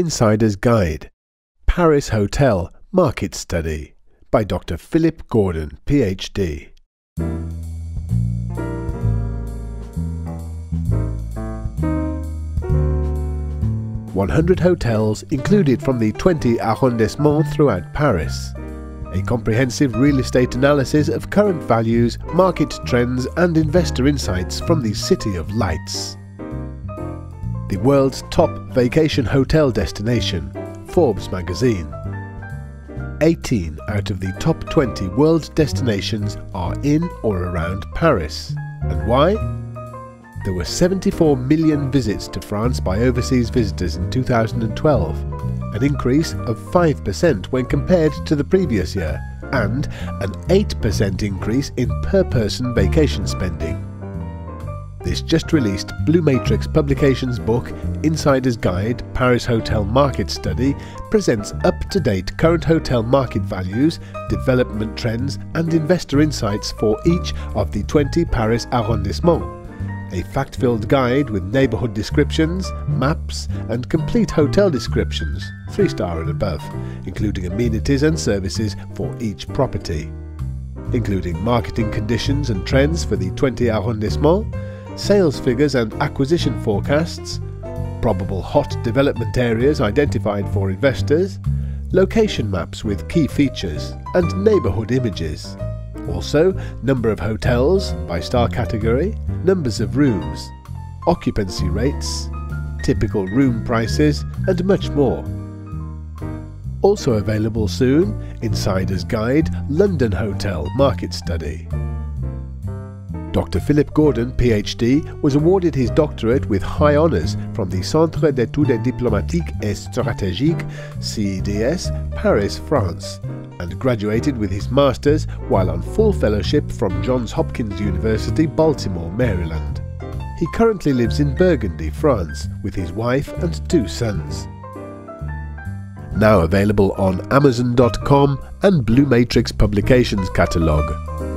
Insider's Guide Paris Hotel Market Study by Dr. Philip Gordon, PhD. One hundred hotels included from the 20 arrondissements throughout Paris. A comprehensive real estate analysis of current values, market trends and investor insights from the City of Lights the world's top vacation hotel destination, Forbes magazine. 18 out of the top 20 world destinations are in or around Paris. And why? There were 74 million visits to France by overseas visitors in 2012, an increase of 5% when compared to the previous year, and an 8% increase in per person vacation spending. This just released Blue Matrix Publications book, Insider's Guide Paris Hotel Market Study, presents up to date current hotel market values, development trends, and investor insights for each of the 20 Paris arrondissements. A fact filled guide with neighbourhood descriptions, maps, and complete hotel descriptions, 3 star and above, including amenities and services for each property. Including marketing conditions and trends for the 20 arrondissements sales figures and acquisition forecasts, probable hot development areas identified for investors, location maps with key features, and neighbourhood images. Also, number of hotels by star category, numbers of rooms, occupancy rates, typical room prices, and much more. Also available soon, Insider's Guide London Hotel Market Study. Dr. Philip Gordon, PhD, was awarded his doctorate with high honours from the Centre d'études diplomatiques et stratégiques, CEDS, Paris, France, and graduated with his master's while on full fellowship from Johns Hopkins University, Baltimore, Maryland. He currently lives in Burgundy, France, with his wife and two sons. Now available on Amazon.com and Blue Matrix Publications catalogue.